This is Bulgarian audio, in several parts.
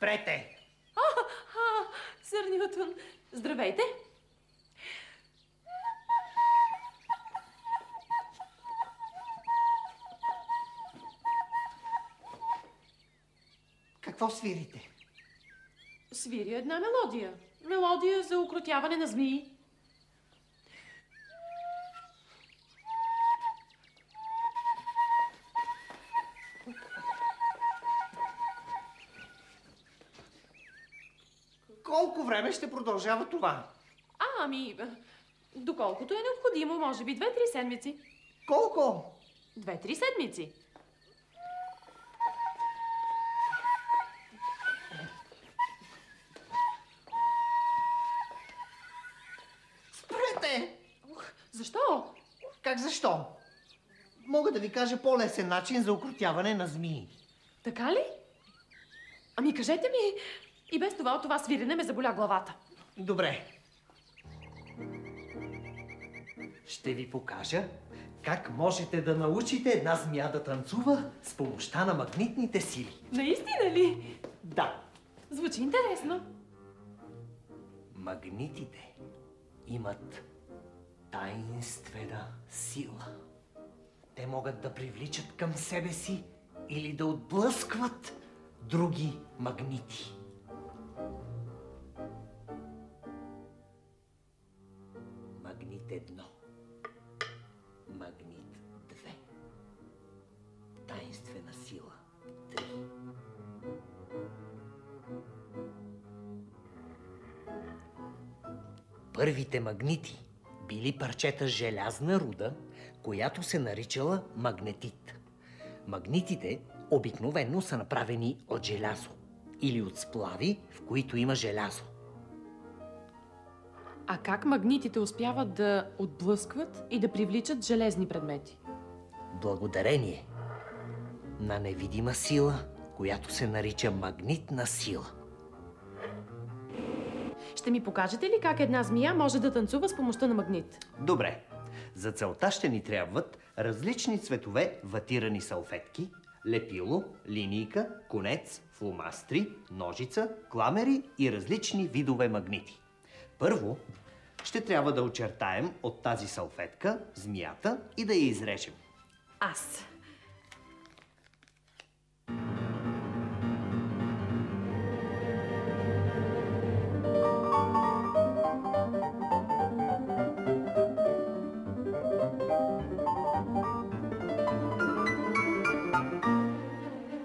Спрете! А, сър Нютон, здравейте. Какво свирите? Свири една мелодия. Мелодия за укротяване на змии. Колко време ще продължава това? А, ами, доколкото е необходимо, може би две-три седмици. Колко? Две-три седмици. Спрете! Защо? Как защо? Мога да ви кажа по-лесен начин за укротяване на змии. Така ли? Ами кажете ми, и без това от това свирене ме заболя главата. Добре. Ще ви покажа как можете да научите една змия да танцува с помощта на магнитните сили. Наистина ли? Да, Звучи интересно. магнитите имат таинствена сила. Те могат да привличат към себе си или да отблъскват други магнити. Първите магнити били парчета желязна руда, която се наричала магнетит. Магнитите обикновенно са направени от желязо или от сплави, в които има желязо. А как магнитите успяват да отблъскват и да привличат железни предмети? Благодарение на невидима сила, която се нарича магнитна сила. Ще ми покажете ли как една змия може да танцува с помощта на магнит? Добре. За целта ще ни трябват различни цветове ватирани салфетки, лепило, линийка, конец, фломастри, ножица, кламери и различни видове магнити. Първо, ще трябва да очертаем от тази салфетка змията и да я изрежем. Аз.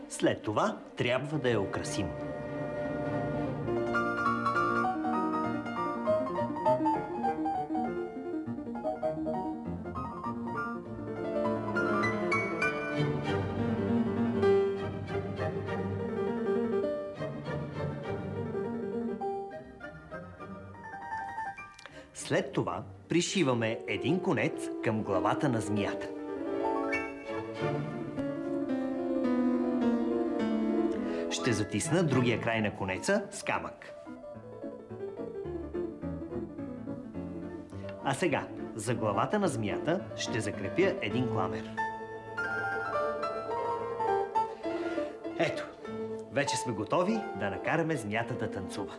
След това трябва да я украсим. След това пришиваме един конец към главата на змията. Ще затисна другия край на конеца с камък. А сега, за главата на змията ще закрепя един кламер. Ето, вече сме готови да накараме змията да танцува.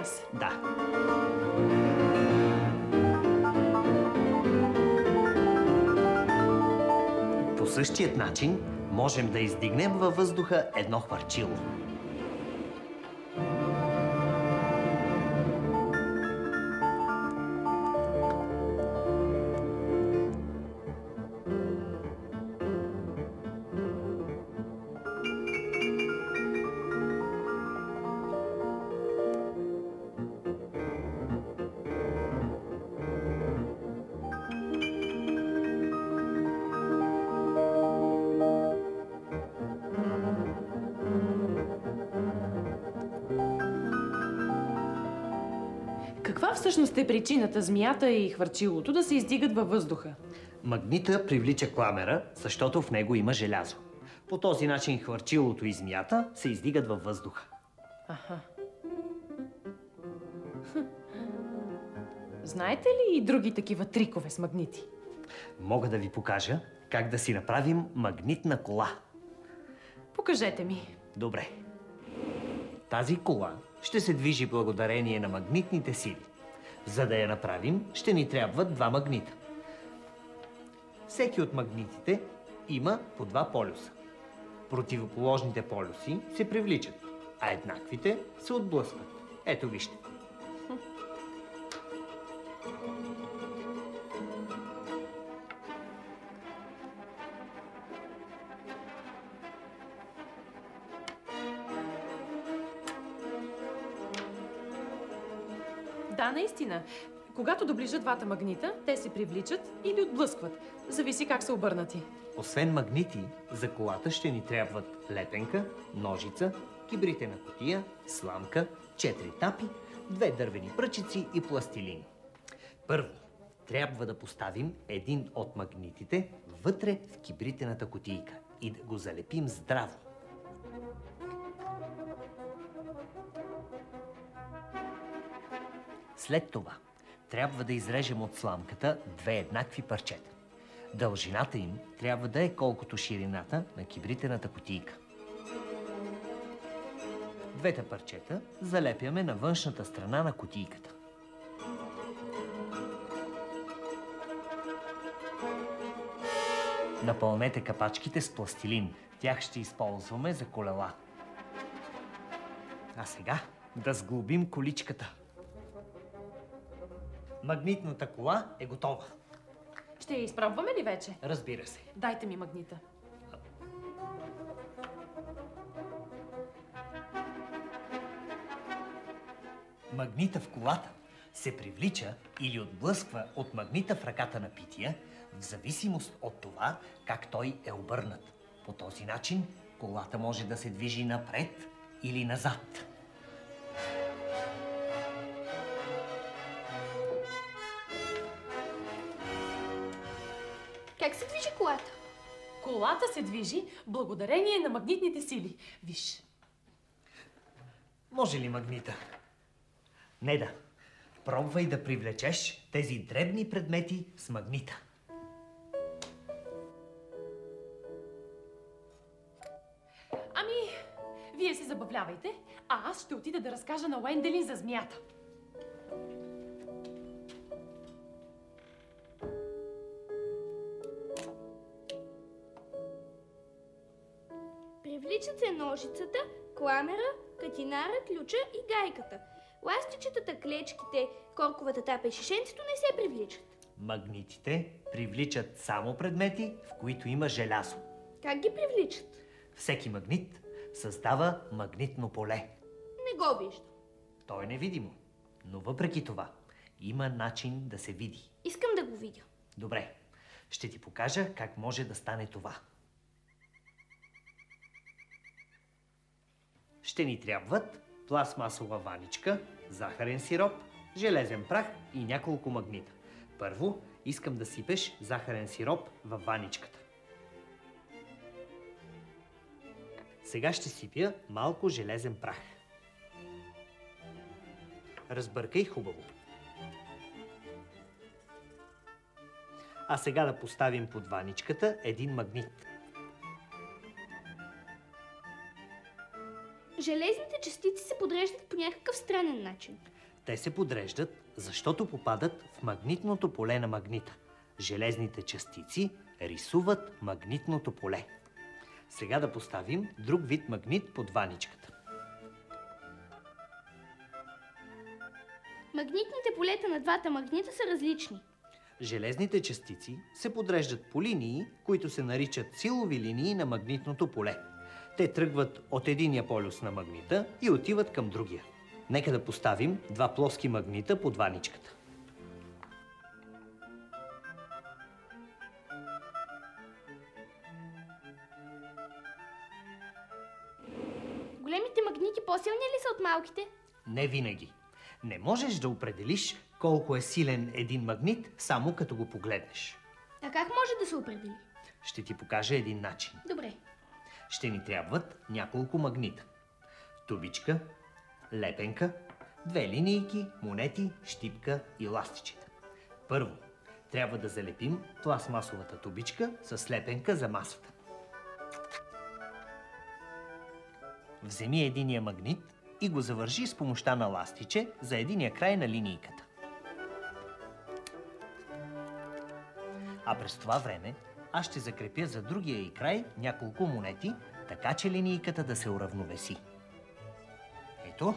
Аз? Да. По същият начин можем да издигнем във въздуха едно хвърчило. Каква всъщност е причината змията и хвърчилото да се издигат във въздуха? Магнита привлича кламера, защото в него има желязо. По този начин хвърчилото и змията се издигат във въздуха. Аха. Знаете ли и други такива трикове с магнити? Мога да ви покажа как да си направим магнитна кола. Покажете ми. Добре. Тази кола ще се движи благодарение на магнитните сили. За да я направим, ще ни трябват два магнита. Всеки от магнитите има по два полюса. Противоположните полюси се привличат, а еднаквите се отблъскват. Ето вижте. Наистина. Когато доближат двата магнита, те се привличат или отблъскват. Зависи как са обърнати. Освен магнити, за колата ще ни трябват лепенка, ножица, кибритена котия, сламка, четири тапи, две дървени пръчици и пластилин. Първо, трябва да поставим един от магнитите вътре в кибритената котийка и да го залепим здраво. След това трябва да изрежем от сламката две еднакви парчета. Дължината им трябва да е колкото ширината на кибритената котийка. Двете парчета залепяме на външната страна на котийката. Напълнете капачките с пластилин. Тях ще използваме за колела. А сега да сглобим количката. Магнитната кола е готова. Ще я изпробваме ли вече? Разбира се. Дайте ми магнита. Магнита в колата се привлича или отблъсква от магнита в ръката на Пития, в зависимост от това как той е обърнат. По този начин колата може да се движи напред или назад. Как се движи колата? Колата се движи благодарение на магнитните сили. Виж. Може ли магнита? Не да. Пробвай да привлечеш тези дребни предмети с магнита. Ами, вие се забавлявайте, а аз ще отида да разкажа на Уенделин за змията. Се ножицата, кламера, катинара, ключа и гайката. Ластичетата, клечките, корковата тапа и шишенцето не се привличат. Магнитите привличат само предмети, в които има желязо. Как ги привличат? Всеки магнит създава магнитно поле. Не го виждам. То е невидимо. Но въпреки това, има начин да се види. Искам да го видя. Добре, ще ти покажа как може да стане това. Ще ни трябват пластмасова ваничка, захарен сироп, железен прах и няколко магнита. Първо, искам да сипеш захарен сироп във ваничката. Сега ще сипя малко железен прах. Разбъркай хубаво. А сега да поставим под ваничката един магнит. Железните частици се подреждат по някакъв странен начин. Те се подреждат, защото попадат в магнитното поле на магнита. Железните частици рисуват магнитното поле. Сега да поставим друг вид магнит под ваничката. Магнитните полета на двата магнита са различни. Железните частици се подреждат по линии, които се наричат силови линии на магнитното поле. Те тръгват от единия полюс на магнита и отиват към другия. Нека да поставим два плоски магнита под ваничката. Големите магнити по-силни ли са от малките? Не винаги. Не можеш да определиш колко е силен един магнит, само като го погледнеш. А как може да се определи? Ще ти покажа един начин. Добре. Ще ни трябват няколко магнита. Тубичка, лепенка, две линийки, монети, щипка и ластичета. Първо, трябва да залепим пластмасовата тубичка с лепенка за масата. Вземи единия магнит и го завържи с помощта на ластиче за единия край на линийката. А през това време аз ще закрепя за другия и край няколко монети, така че линийката да се уравновеси. Ето,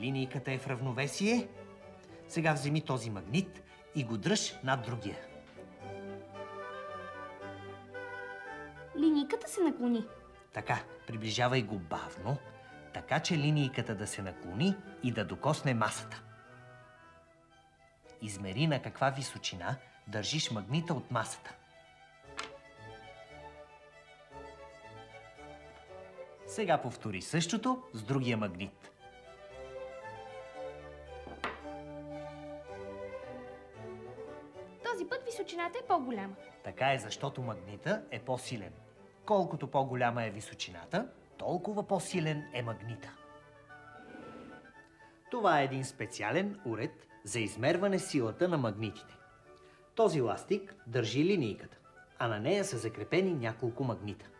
линийката е в равновесие. Сега вземи този магнит и го дръж над другия. Линийката се наклони. Така, приближавай го бавно, така че линийката да се наклони и да докосне масата. Измери на каква височина държиш магнита от масата. Сега повтори същото с другия магнит. Този път височината е по-голяма. Така е, защото магнита е по-силен. Колкото по-голяма е височината, толкова по-силен е магнита. Това е един специален уред за измерване силата на магнитите. Този ластик държи линийката, а на нея са закрепени няколко магнита.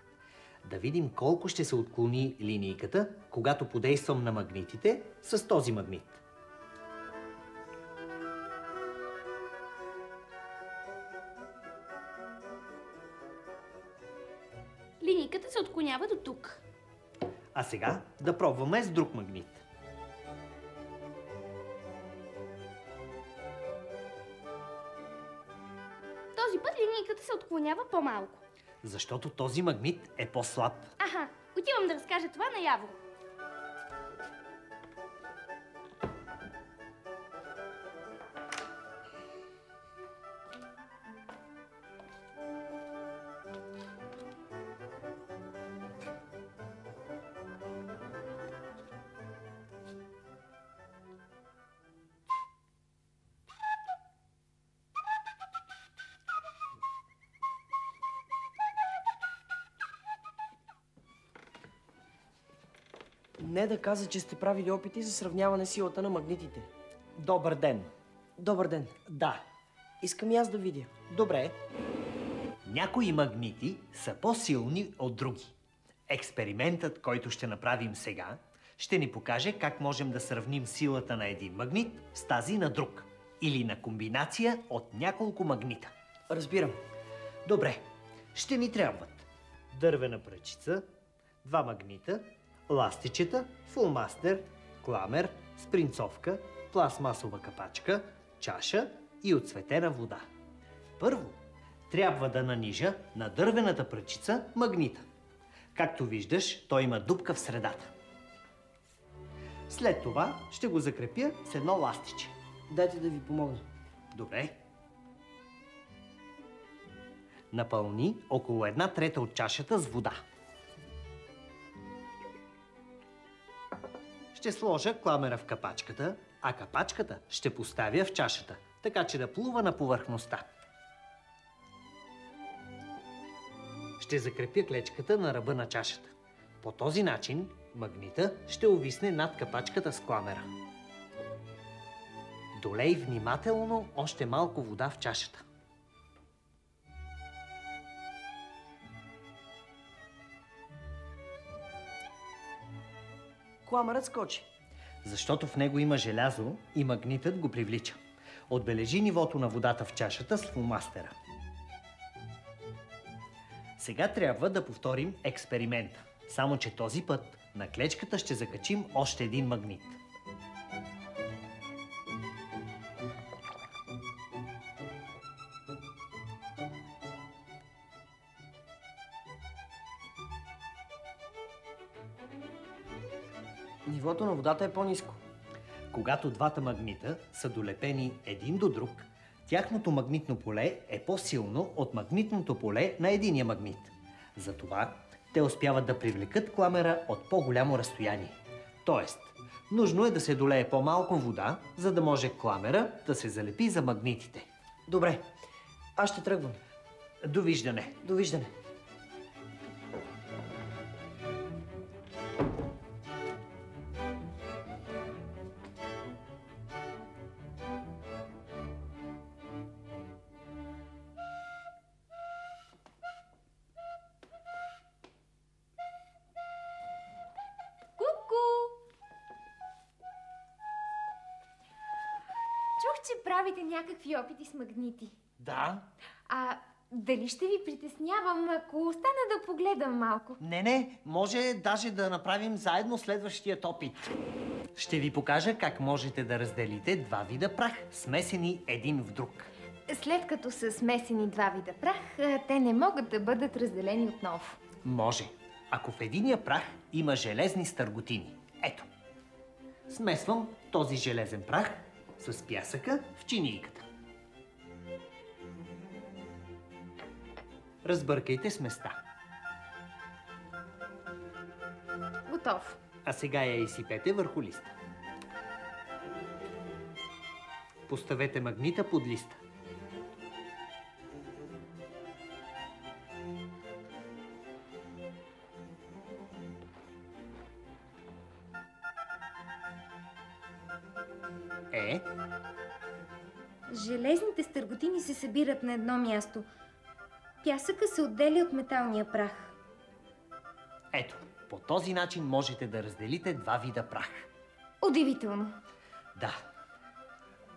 Да видим колко ще се отклони линийката, когато подействам на магнитите с този магнит. Линийката се отклонява до тук. А сега да пробваме с друг магнит. Този път линийката се отклонява по-малко. Защото този магнит е по-слаб. Аха, отивам да разкажа това на Яво. Неда каза, че сте правили опити за сравняване силата на магнитите. Добър ден. Добър ден. Да, Искам и аз да видя. добре. Някои магнити са по-силни от други. Експериментът, който ще направим сега, ще ни покаже как можем да сравним силата на един магнит с тази на друг. Или на комбинация от няколко магнита. Разбирам. Добре, ще ни трябват дървена пръчица, два магнита, ластичета, фулмастер, кламер, спринцовка, пластмасова капачка, чаша и отцветена вода. Първо, трябва да нанижа на дървената пръчица магнита. Както виждаш, той има дупка в средата. След това ще го закрепя с едно ластиче. Дайте да ви помогна. Добре. Напълни около една трета от чашата с вода. Ще сложа кламера в капачката, а капачката ще поставя в чашата, така че да плува на повърхността. Ще закрепя клечката на ръба на чашата. По този начин магнита ще увисне над капачката с кламера. Долей внимателно още малко вода в чашата. Кламърът скочи. Защото в него има желязо и магнитът го привлича. Отбележи нивото на водата в чашата с фломастера. Сега трябва да повторим експеримента. Само, че този път на клечката ще закачим още един магнит. Нивото на водата е по-низко. Когато двата магнита са долепени един до друг, тяхното магнитно поле е по-силно от магнитното поле на единия магнит. Затова те успяват да привлекат кламера от по-голямо разстояние. Тоест, нужно е да се долее по-малко вода, за да може кламера да се залепи за магнитите. Добре. Аз ще тръгвам. Довиждане! Довиждане. Правите някакви опити с магнити. Да. А дали ще ви притеснявам, ако остана да погледам малко? Не, не, може даже да направим заедно следващият опит. Ще ви покажа как можете да разделите два вида прах, смесени един в друг. След като са смесени два вида прах, те не могат да бъдат разделени отново. Може, ако в единия прах има железни стърготини. Ето. Смесвам този железен прах с пясъка в чинийката. Разбъркайте сместа. Готов. А сега я изсипете върху листа. Поставете магнита под листа. Е, Железните стърготини се събират на едно място. Пясъка се отделя от металния прах. ето, по този начин можете да разделите два вида прах. Удивително. Да.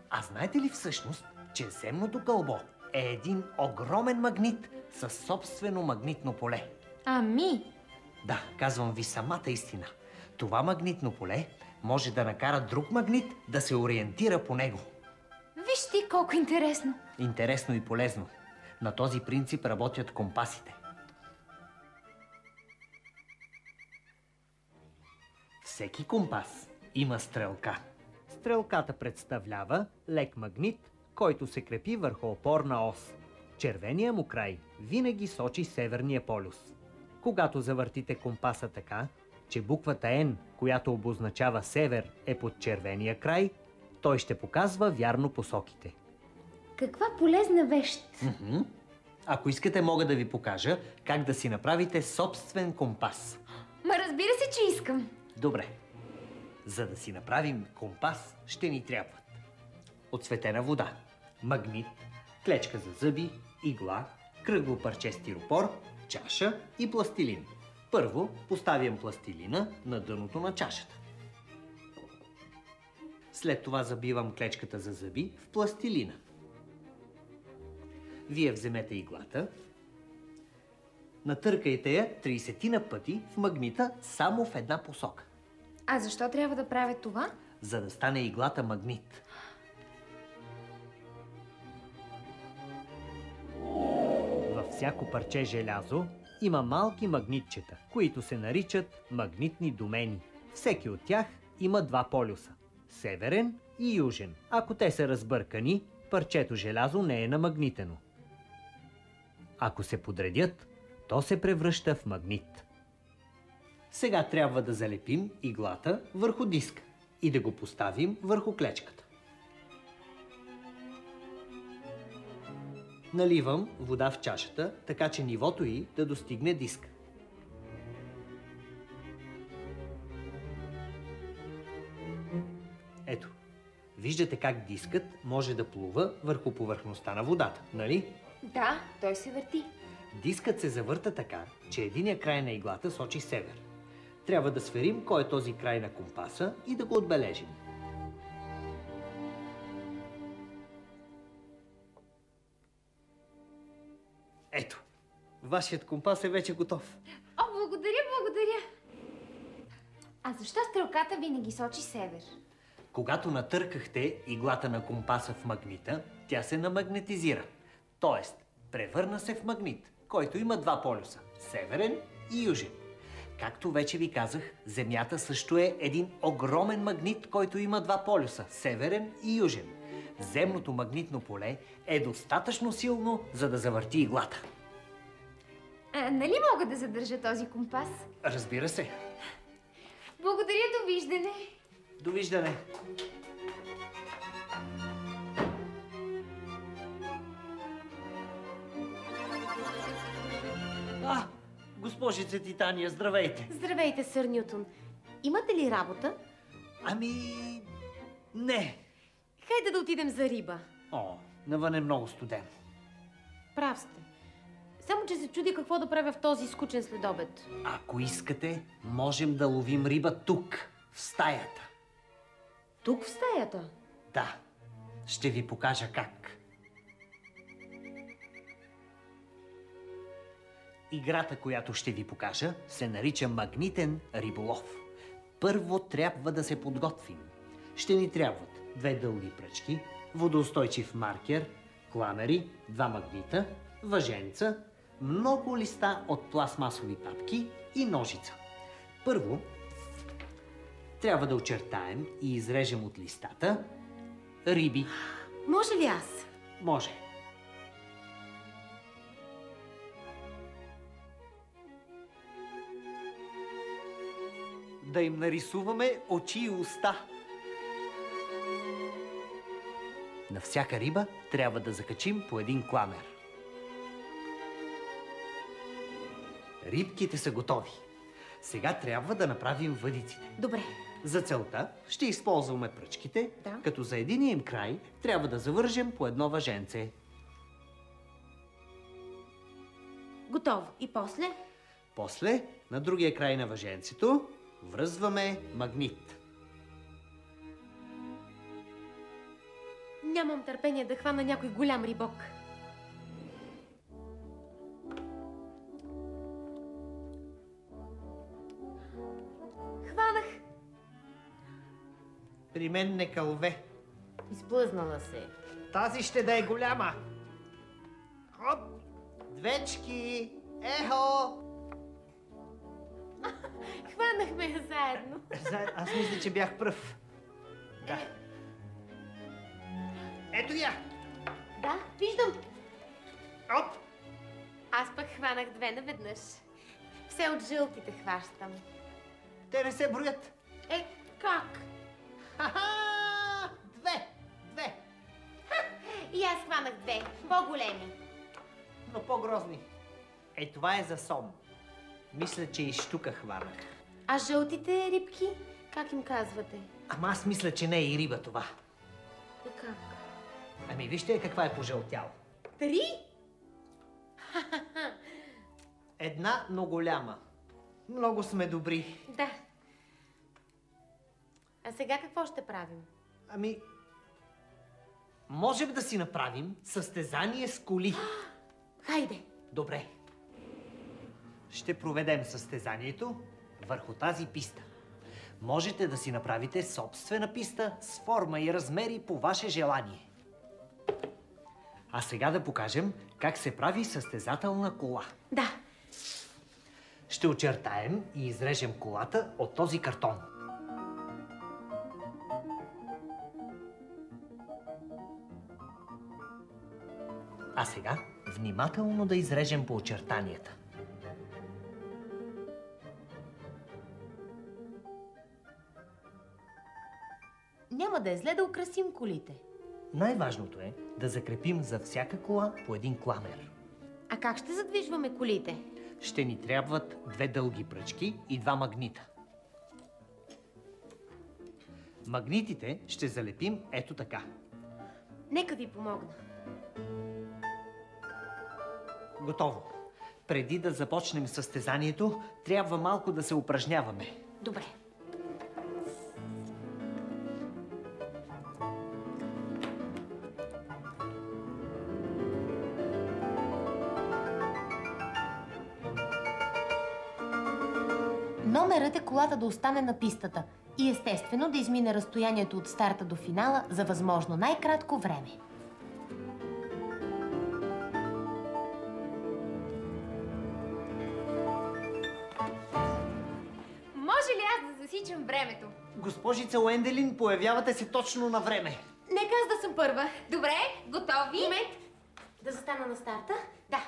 А знаете ли всъщност, че земното кълбо е един огромен магнит със собствено магнитно поле? Ами, Да, казвам ви самата истина. Това магнитно поле може да накара друг магнит да се ориентира по него. виж ти колко интересно. Интересно и полезно. На този принцип работят компасите. Всеки компас има стрелка. Стрелката представлява лек магнит, който се крепи върху опорна ос. Червения му край винаги сочи северния полюс. Когато завъртите компаса така, че буквата Н, която обозначава север, е под червения край, той ще показва вярно посоките. Каква полезна вещ. Мгм. Ако искате, мога да ви покажа как да си направите собствен компас. Ма разбира се, че искам. Добре. За да си направим компас, ще ни трябват отсветена вода, магнит, клечка за зъби, игла, кръгло парче стиропор, чаша и пластилин. Първо поставям пластилина на дъното на чашата. След това забивам клечката за зъби в пластилина. Вие вземете иглата, натъркайте я 30 на пъти в магнита само в една посока, А защо трябва да правя това? за да стане иглата магнит. Във всяко парче желязо има малки магнитчета, които се наричат магнитни домени. Всеки от тях има два полюса – северен и южен. Ако те са разбъркани, парчето желязо не е намагнитено. Ако се подредят, то се превръща в магнит. Сега трябва да залепим иглата върху диска и да го поставим върху клечката. Наливам вода в чашата, така че нивото й да достигне диска. Ето, виждате как дискът може да плува върху повърхността на водата, нали? Да, той се върти. Дискът се завърта така, че единия край на иглата сочи север. Трябва да сверим кой е този край на компаса и да го отбележим. Ето, вашият компас е вече готов. О, благодаря, благодаря. А защо стрелката винаги сочи север? Когато натъркахте иглата на компаса в магнита, тя се намагнетизира. Тоест, превърна се в магнит, който има два полюса – северен и южен. Както вече ви казах, Земята също е един огромен магнит, който има два полюса – северен и южен. Земното магнитно поле е достатъчно силно, за да завърти иглата. А, нали мога да задържа този компас? Разбира се. Благодаря, довиждане. Довиждане. А, госпожице Титания, здравейте. Здравейте, сър Нютон. Имате ли работа? Ами, не. Хайде да отидем за риба. О, навън е много студено. Прав сте. Само, че се чуди какво да правя в този скучен следобед. Ако искате, можем да ловим риба тук, в стаята. Тук в стаята. Да. Ще ви покажа как. Играта, която ще ви покажа, се нарича магнитен риболов. Първо трябва да се подготвим. Ще ни трябват две дълги пръчки, водоустойчив маркер, кламери, два магнита, въженца, много листа от пластмасови папки и ножица. Първо, трябва да очертаем и изрежем от листата риби. Може ли аз? Може. Да им нарисуваме очи и уста. На всяка риба трябва да закачим по един кламер. Рибките са готови. Сега трябва да направим въдиците. Добре. За целта ще използваме пръчките, Да. като за единия им край трябва да завържем по едно въженце. Готово. И после? После, на другия край на въженцето, връзваме магнит. Нямам търпение да хвана някой голям рибок. Хванах. При мен не кълве. Изплъзнала се. Тази ще да е голяма. Хоп! Двечки! Ехо! Хванахме я заедно. За- Аз мисля, че бях пръв. Да. Ето я! Да, виждам. Оп! Аз пък хванах две наведнъж. Все от жълтите хващам. Те не се броят. Е, как? Ха-ха! Две! Две! И аз хванах две. По-големи. но по-грозни. Е, това е за сом. Мисля, че и штука хванах. А жълтите рибки? Как им казвате? Ама аз мисля, че не е и риба това. И как? Ами вижте каква е пожълтяла. Три? Една, но голяма. Много сме добри. Да. А сега какво ще правим? Ами, можем да си направим състезание с коли. Хайде! Добре. Ще проведем състезанието върху тази писта. Можете да си направите собствена писта с форма и размери по ваше желание. А сега да покажем как се прави състезателна кола. Да. Ще очертаем и изрежем колата от този картон. А сега внимателно да изрежем по очертанията. Да е зле да украсим колите. Най-важното е да закрепим за всяка кола по един кламер. А как ще задвижваме колите? Ще ни трябват две дълги пръчки и два магнита. Магнитите ще залепим ето така. Нека ви помогна. Готово. Преди да започнем състезанието, трябва малко да се упражняваме. Добре. Номерът е колата да остане на пистата и естествено да измине разстоянието от старта до финала за възможно най-кратко време. Може ли аз да засичам времето? Госпожица Уенделин, появявате се точно на време. Нека аз да съм първа. Добре, готови? Момент. Да застана на старта? Да.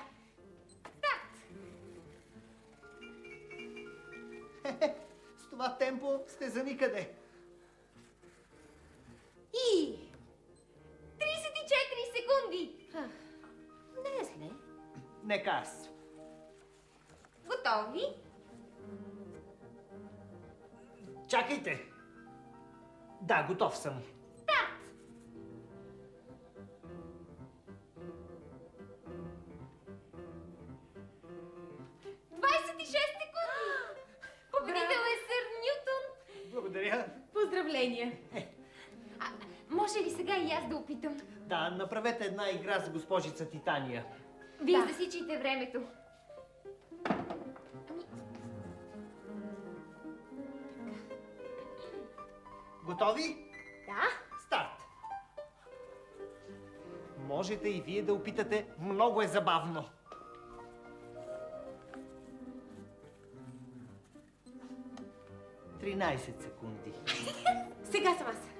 С това темпо сте за никъде. И 34 секунди. Не е зле. Нека аз. Готови? Чакайте! Да, готов съм. Една игра с госпожица Титания. Вие Да. засичайте времето. Готови? Да? Старт! Можете и вие да опитате. Много е забавно. Тринайсет секунди. Сега съм аз.